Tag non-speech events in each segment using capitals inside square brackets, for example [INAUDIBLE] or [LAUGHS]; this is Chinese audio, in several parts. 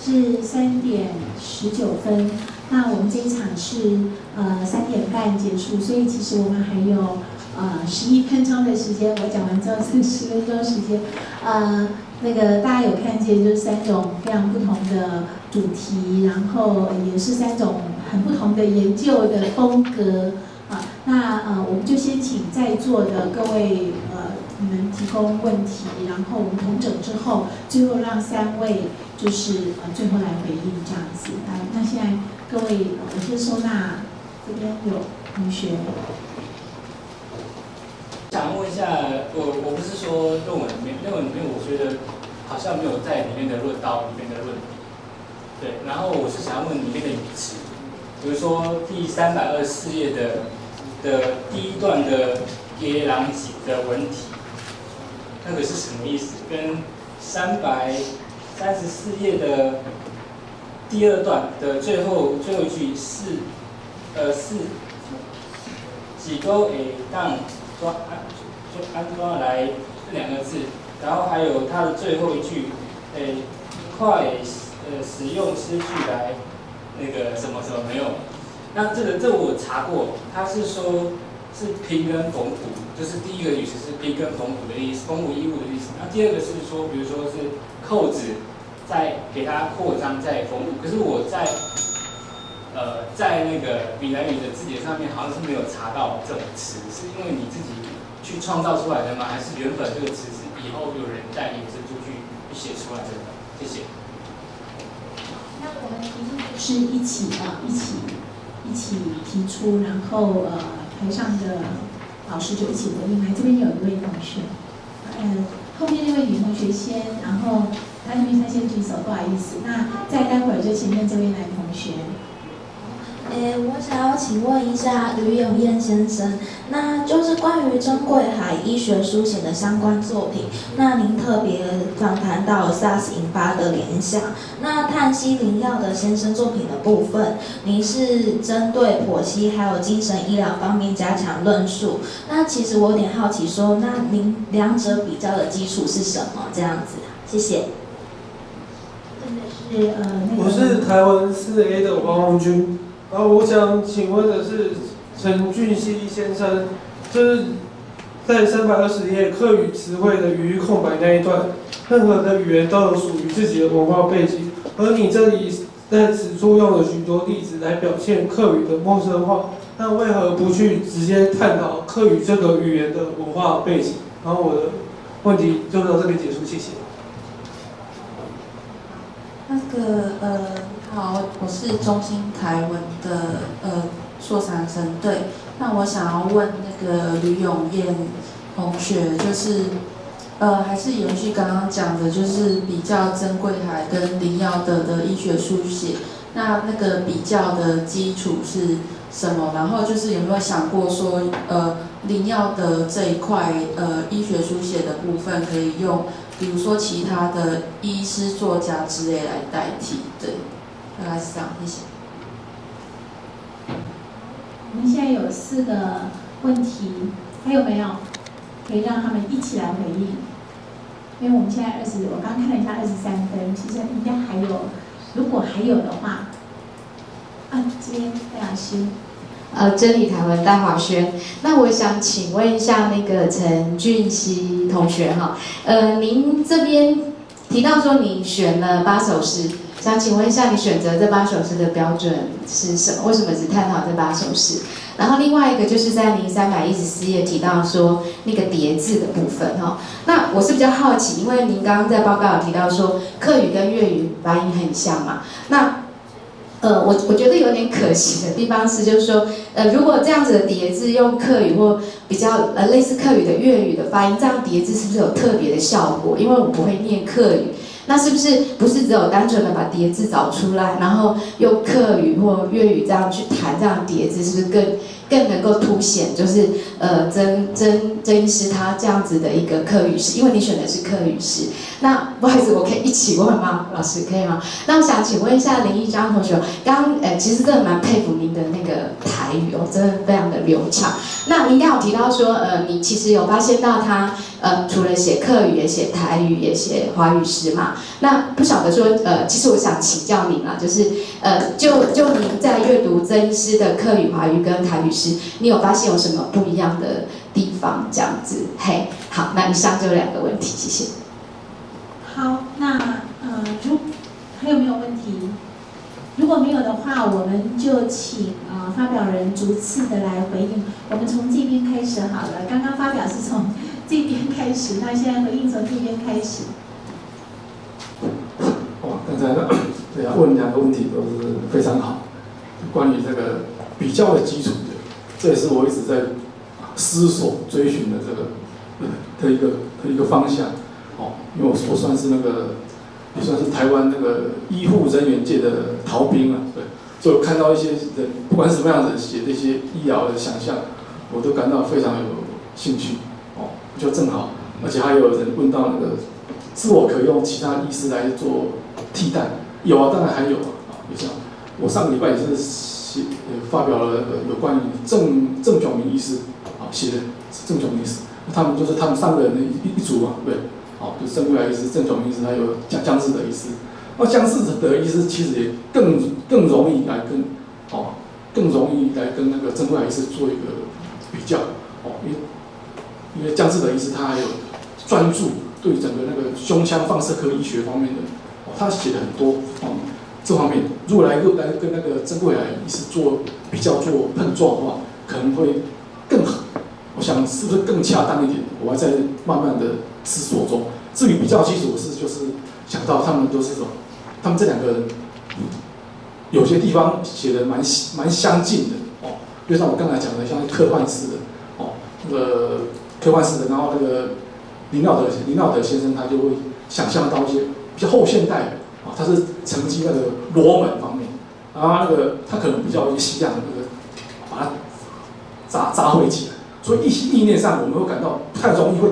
是三点十九分。那我们这一场是呃三点半结束，所以其实我们还有呃十一分钟的时间。我讲完之后是十分钟时间。呃，那个大家有看见，就是三种非常不同的主题，然后也是三种很不同的研究的风格。啊，那呃我们就先请在座的各位呃你们提供问题，然后我们同整之后，最后让三位就是呃最后来回应这样子。来，那现在。各位，我先收纳。这边有同学想问一下，我我不是说论文里面，论文里面我觉得好像没有在里面的论道里面的论点，对。然后我是想要问里面的语词，比如说第三百二十四页的的第一段的耶朗几的文体，那个是什么意思？跟三百三十四页的。第二段的最后最后一句是，呃是，几多诶当抓安安抓来这两个字，然后还有它的最后一句，诶快呃使用诗句来那个什么什么没有，那这个这我查过，他是说是平跟缝补，就是第一个语词是平跟缝补的意思，缝补衣物的意思，那第二个是说比如说是扣子。再给它扩张，再缝补。可是我在，呃，在那个闽南语的字典上面，好像是没有查到这种词，是因为你自己去创造出来的吗？还是原本这个词是以后有人在衍生出去写出来的？谢谢。那我们题目是一起啊，一起一起提出，然后呃，台上的老师就一起回应。来，这边有一位同学，呃，后面那位女同学先，然后。那因为他先举手，不好意思。那再待会儿就前面这位男同学。诶，我想要请问一下吕永燕先生，那就是关于珍贵海医学书写的相关作品。那您特别访谈到 SARS 引发的联想，那碳西林药的先生作品的部分，您是针对剖析还有精神医疗方面加强论述。那其实我有点好奇，说那您两者比较的基础是什么？这样子，谢谢。我是台湾四 A 的王红军，然后我想请问的是陈俊熙先生，就是在三百二十页课语词汇的语义空白那一段，任何的语言都有属于自己的文化背景，而你这里在此处用了许多例子来表现课语的陌生化，那为何不去直接探讨课语这个语言的文化背景？然后我的问题就到这边结束，谢谢。那个呃，好，我是中心台文的呃硕三生，对。那我想要问那个吕永燕同学，就是呃，还是延续刚刚讲的，就是比较珍贵海跟林耀德的医学书写，那那个比较的基础是什么？然后就是有没有想过说，呃，林耀德这一块呃医学书写的部分可以用？比如说其他的医师、作家之类来代替，对，大概是这样，谢谢。我们现在有四个问题，还有没有可以让他们一起来回应？因为我们现在二十，我刚看了一下二十三分，其实应该还有，如果还有的话，啊，这边戴老师。呃，真理台湾大华轩，那我想请问一下那个陈俊熙同学哈，呃，您这边提到说你选了八首诗，想请问一下你选择这八首诗的标准是什么？为什么只探讨这八首诗？然后另外一个就是在您三百一十四页提到说那个叠字的部分哈，那我是比较好奇，因为您刚刚在报告有提到说客语跟粤语发音很像嘛，那。呃，我我觉得有点可惜的地方是，就是说，呃，如果这样子的叠字用客语或比较呃类似客语的粤语的发音，这样叠字是不是有特别的效果？因为我不会念客语，那是不是不是只有单纯的把叠字找出来，然后用客语或粤语这样去弹这样叠字，是不是更？更能够凸显，就是呃曾曾曾医师他这样子的一个课语师，因为你选的是课语师。那不好意思，我可以一起问吗？老师可以吗？那我想请问一下林一章同学，刚呃其实真的蛮佩服您的那个台语哦，真的非常的流畅。那您刚有提到说，呃你其实有发现到他呃，除了写客语，也写台语，也写华语诗嘛。那不晓得说，呃，其实我想请教您啊，就是呃，就就您在阅读曾医师的客语、华语跟台语诗，你有发现有什么不一样的地方？这样子，嘿，好，那以上就两个问题，谢谢。好，那呃，如还有没有问题？如果没有的话，我们就请呃发表人逐次的来回应。我们从这边开始好了。刚刚发表是从这边开始，那现在回应从这边开始。哇，刚才，[COUGHS] 对啊，问两个问题都是非常好，关于这个比较的基础的，这也是我一直在思索、追寻的这个的一个的一个方向。哦，因为我我算是那个。也算是台湾那个医护人员界的逃兵了，对，所以我看到一些人，不管什么样子写这些医疗的想象，我都感到非常有兴趣，就正好，而且还有人问到那个，是否可用其他医师来做替代？有啊，当然还有啊，就像我上个礼拜也是写发表了有关于郑郑炯明医师啊写的郑炯明医师，他们就是他们三个人的一一组嘛，对。哦，就是郑桂来医师、郑炯明医师，还有江江志德医师。那江志德医师其实也更更容易来跟，哦，更容易来跟那个郑桂来医师做一个比较。哦，因为因为江志德医师他还有专注对整个那个胸腔放射科医学方面的，他写的很多哦这方面。如果来跟来跟那个曾贵来医师做比较做碰撞的话，可能会更好。我想是不是更恰当一点？我还在慢慢的。思索中，至于比较基础的事，就是想到他们都是这种，他们这两个人有些地方写的蛮蛮相近的哦，就像我刚才讲的，像科幻式的哦，那个科幻式的，然后那个林道德林道德先生他就会想象到一些比较后现代的啊，他是承继那个罗门方面，然后那个他可能比较一些西洋的那个把它扎扎汇起来，所以意意念上我们会感到不太容易会。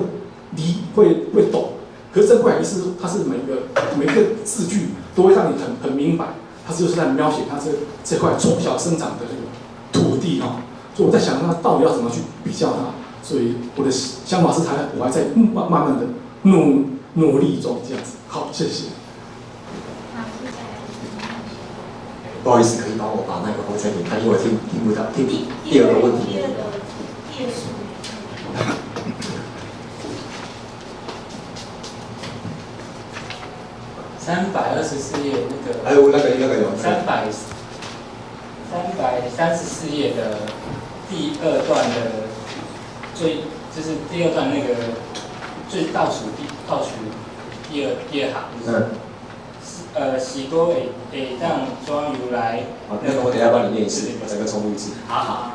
离会会懂，可是郑贵海医师他是每个每个字句都会让你很很明白，他就是在描写他这这块从小生长的这个土地哈。所以我在想他到底要怎么去比较它，所以我的想法是他我还在慢慢慢的努努力中这样子。好，谢谢。不好意思，可以帮我把麦克风再给他，因为我听听不到听第二个问题。三百二十四页那个，还有那个那个有三百三百三十四页的第二段的最就是第二段那个最倒数第倒数第二第二行，嗯，呃，喜多诶诶让庄如来，好，那个我等下帮你念一次，我整个重复一次。好好。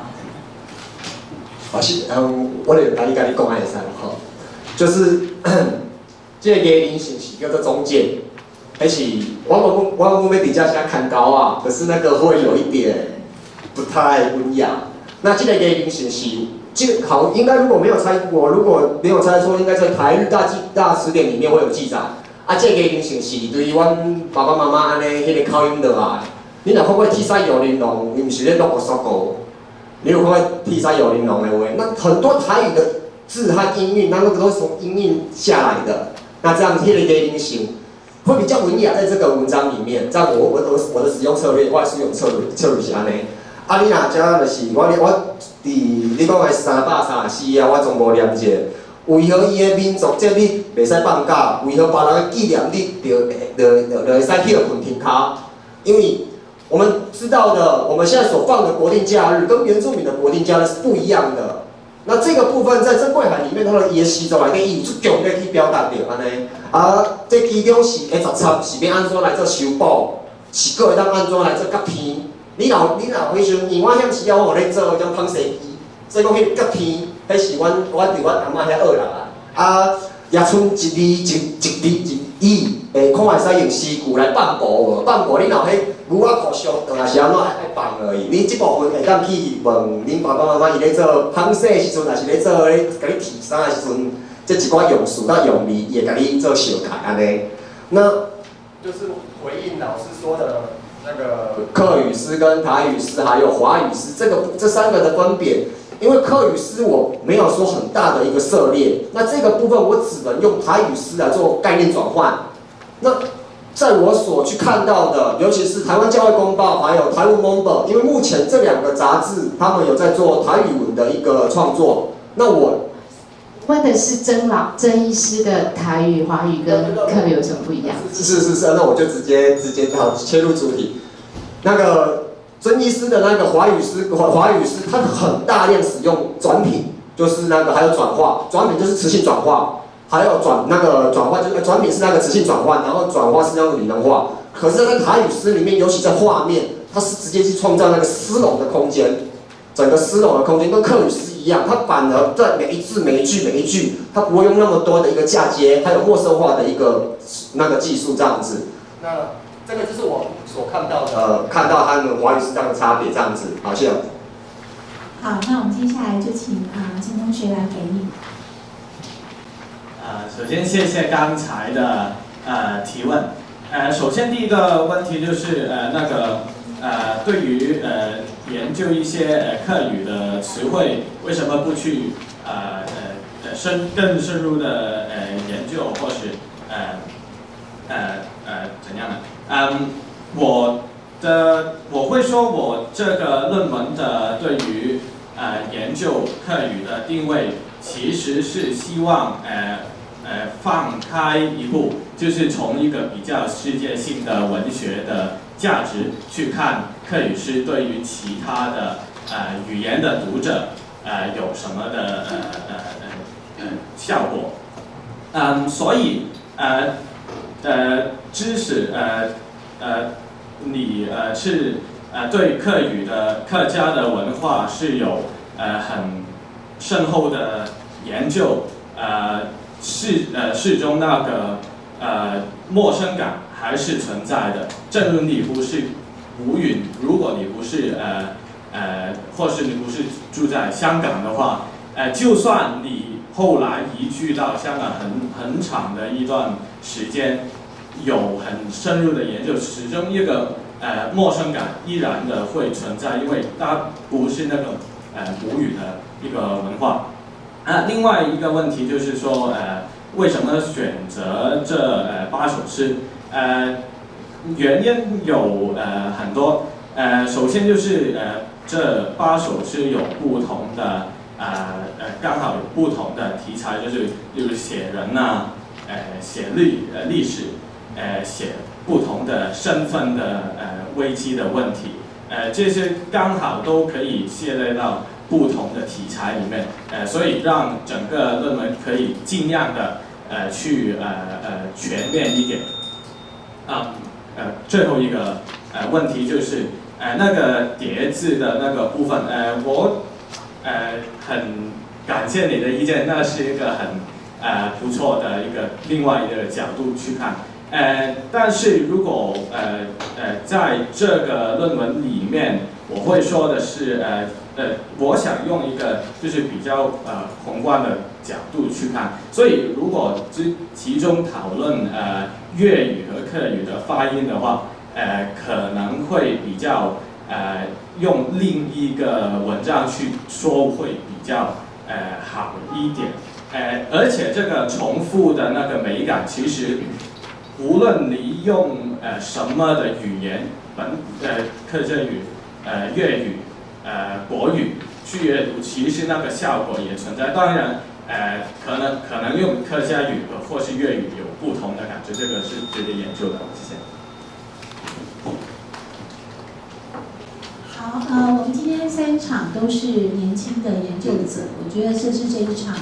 好，是嗯，我得跟你跟你讲一下哈，就是这个言行是叫做中介。而且我我我我们底下现在看高啊，可是那个会有一点不太文雅。那这个给您信息，这个好，应该如果没有猜，我如果没有猜错，应该在台日大记大词典里面会有记载。啊，这个给您信息，对于阮爸爸妈妈安尼迄个口音的啊，你若看过 T 三幺零龙，你唔是咧读我说过？你有看过 T 三幺零龙的话，那很多台语的字和音韵，那那个都是从音韵下来的。那这样，迄个给您信。会比较文雅，在这个文章里面，在我我我我的使用策略，我使用策略策略是安尼。啊，你若遮就是我我伫你讲的三百三十四啊，我总无念者。为何伊的民族节日袂使放假？为何别人的纪念日就就就会使去困停卡？因为我们知道的，我们现在所放的国定假日跟原住民的国定假日是不一样的。那这个部分在珍贵海里面，它的伊的西装来跟伊出强烈去表达着安尼。啊，这其中是会十七是要安怎来做修补，是搁会当安怎来做隔片。你老你老迄时阵，我遐时啊，我咧做迄种喷射机，所以讲迄隔天，迄是阮我伫阮阿嬷遐学啦啊。啊，也剩一字一一字一意，诶，看会使用诗句来放布无？放布你老迄牛仔裤上当是安怎爱放而已。你即部分会当去问恁爸爸妈妈，伊咧做喷射时阵，也是咧做咧甲你提衫的时阵？即一寡用词、到用力也给你做修改安尼。那就是回应老师说的那个客语诗、跟台语诗还有华语诗，这个这三个的分别，因为课语诗我没有说很大的一个涉猎，那这个部分我只能用台语诗来做概念转换。那在我所去看到的，尤其是台湾教会公报，还有台湾 Mobile，因为目前这两个杂志他们有在做台语文的一个创作，那我问的是曾老曾医师的台语、华语跟客语有什么不一样？是是是，那我就直接直接好切入主题，那个。曾医师的那个华语师，华华语师，他很大量使用转品，就是那个还有转化，转品就是词性转化，还有转那个转化就是转品是那个词性转换，然后转化是那个拟人化。可是，在台语诗里面，尤其在画面，它是直接去创造那个丝绒的空间，整个丝绒的空间跟客语诗一样，它反而在每一字每一句每一句，它不会用那么多的一个嫁接，还有陌生化的一个那个技术这样子。那这个就是我。所看到的，呃，看到他们华语是这样的差别，这样子，好，谢谢。好，那我们接下来就请啊陈同学来回应。呃，首先谢谢刚才的呃提问。呃，首先第一个问题就是呃那个呃对于呃研究一些呃客语的词汇，为什么不去呃呃深更深入的呃研究，或是呃呃呃怎样的？嗯。我的我会说，我这个论文的对于呃研究课语的定位，其实是希望呃呃放开一步，就是从一个比较世界性的文学的价值去看课语诗对于其他的呃语言的读者呃有什么的呃呃呃呃效果，嗯，所以呃呃知识呃呃。你呃是呃对客语的客家的文化是有呃很深厚的研究，呃是呃是中那个呃陌生感还是存在的。正如你不是吴允，如果你不是呃呃或是你不是住在香港的话，呃就算你后来移居到香港很很长的一段时间。有很深入的研究，始终一个呃陌生感依然的会存在，因为它不是那个呃母语的一个文化。啊，另外一个问题就是说，呃，为什么选择这呃八首诗？呃，原因有呃很多，呃，首先就是呃这八首诗有不同的呃呃刚好有不同的题材，就是例如写人呐，呃写历呃历史。呃，写不同的身份的呃危机的问题，呃，这些刚好都可以涉猎到不同的题材里面，呃，所以让整个论文可以尽量的呃去呃呃全面一点。啊，呃，最后一个呃问题就是呃那个叠字的那个部分，呃，我呃很感谢你的意见，那是一个很呃不错的一个另外一个角度去看。呃，但是如果呃呃在这个论文里面，我会说的是，呃呃，我想用一个就是比较呃宏观的角度去看，所以如果只集中讨论呃粤语和客语的发音的话，呃可能会比较呃用另一个文章去说会比较呃好一点，呃而且这个重复的那个美感其实。无论你用呃什么的语言，本呃客家语、呃粤语、呃国语去阅读，其实那个效果也存在。当然，呃可能可能用客家语和或是粤语有不同的感觉，这个是值得研究的。谢谢。好，呃，我们今天三场都是年轻的研究者，我觉得这是这一场。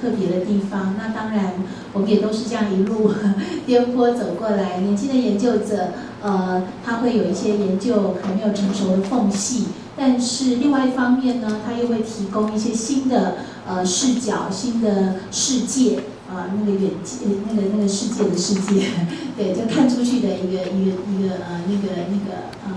特别的地方，那当然我们也都是这样一路 [LAUGHS] 颠簸走过来。年轻的研究者，呃，他会有一些研究还没有成熟的缝隙，但是另外一方面呢，他又会提供一些新的呃视角、新的世界啊，那个远界、那个那个世界的世界，[LAUGHS] 对，就看出去的一个一个一个呃那个那个呃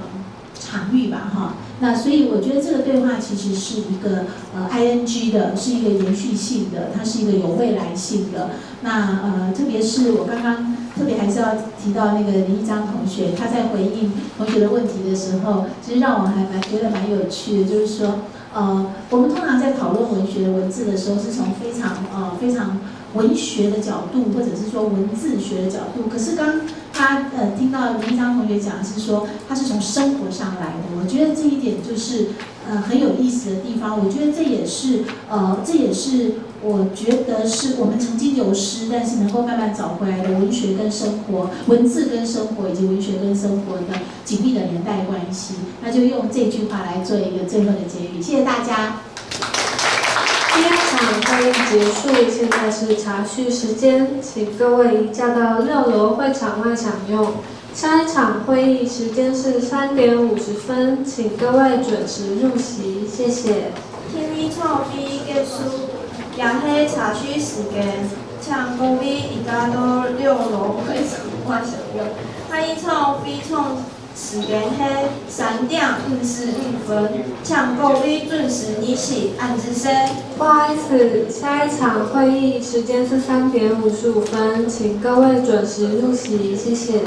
场域吧，哈。那所以我觉得这个对话其实是一个呃 I N G 的，是一个延续性的，它是一个有未来性的。那呃，特别是我刚刚特别还是要提到那个林一章同学，他在回应同学的问题的时候，其实让我还蛮觉得蛮有趣的，就是说呃，我们通常在讨论文学的文字的时候，是从非常呃非常文学的角度，或者是说文字学的角度。可是刚他呃听到林一章同学讲是说，他是从生活上来的。我觉得这一点就是呃很有意思的地方。我觉得这也是呃这也是我觉得是我们曾经流失，但是能够慢慢找回来的文学跟生活、文字跟生活以及文学跟生活的紧密的连带关系。那就用这句话来做一个最后的结语。谢谢大家。会议结束，现在是茶叙时间，请各位移驾到六楼会场外享用。下一场会议时间是三点五十分，请各位准时入席，谢谢。会议草会结束，也是茶叙时间，请各位移驾到六楼会场外享用。会议草非常。时间是三点五十五分，请各位准时离席，按之说。不好意思，下一场会议时间是三点五十五分，请各位准时入席，谢谢。